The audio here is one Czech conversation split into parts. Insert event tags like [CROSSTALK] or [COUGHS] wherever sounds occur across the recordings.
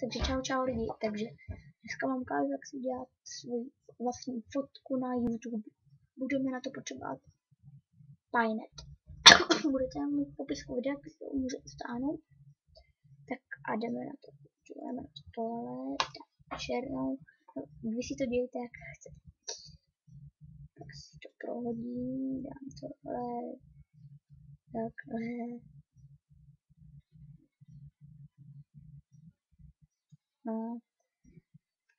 Takže čau čau lidi, takže dneska vám ukážu, jak si dělat svoji vlastní fotku na YouTube. Budeme na to potřebovat Pinet. [COUGHS] Budete na můj popisku videa, jak to můžete stáhnout. Tak a jdeme na to. Jdeme na to tohle, tak černou. No, vy si to dějte, jak chcete. Tak si to prohodím, dám tohle, takhle. No,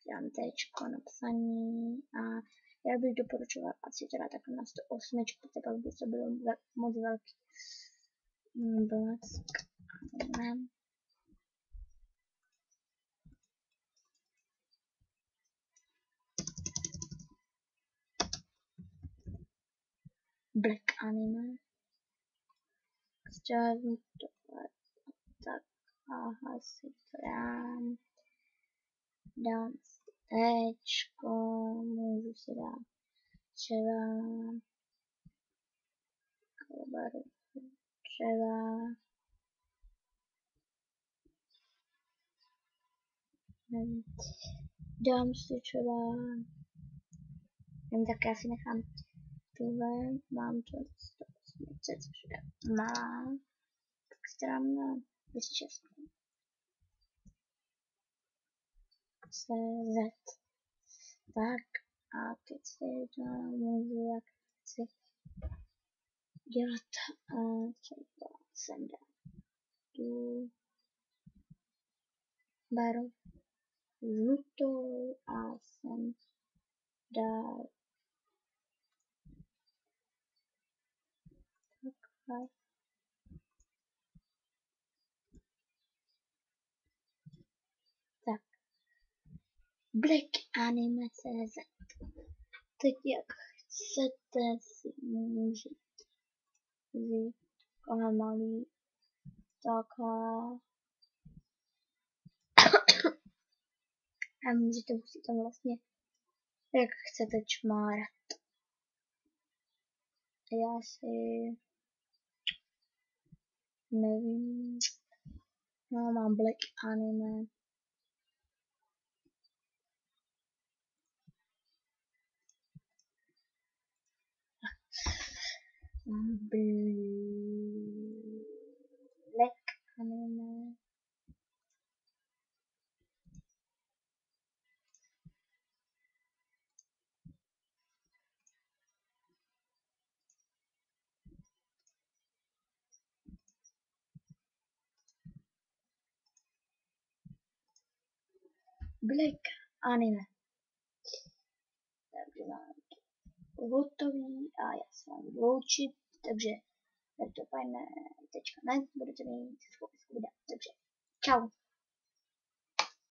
dám tečko napsaní a já bych doporučoval asi teda tak na 108, protože pak by to bylo moc velký blesk. Black anime. Střelím tohle tak aha si to dám tečko, můžu si dát třeba kolbaru, třeba dám si třeba nevím, tak já si nechám tuhle, mám to 180, což je malá, tak si dám na 206. CZ. Tak a teď si to můžu jak chci dělat a třeba sem dám tu baru žlutou a sem dál takhle Black Anime CZ. Teď jak chcete si můžete vzít malý takhle [COUGHS] a můžete si tam vlastně jak chcete čmárat. Já si nevím, no mám Black Anime black anime Black anime. Hotový a já se vám loučit, takže to fajn.net budete mít v videa. Takže čau.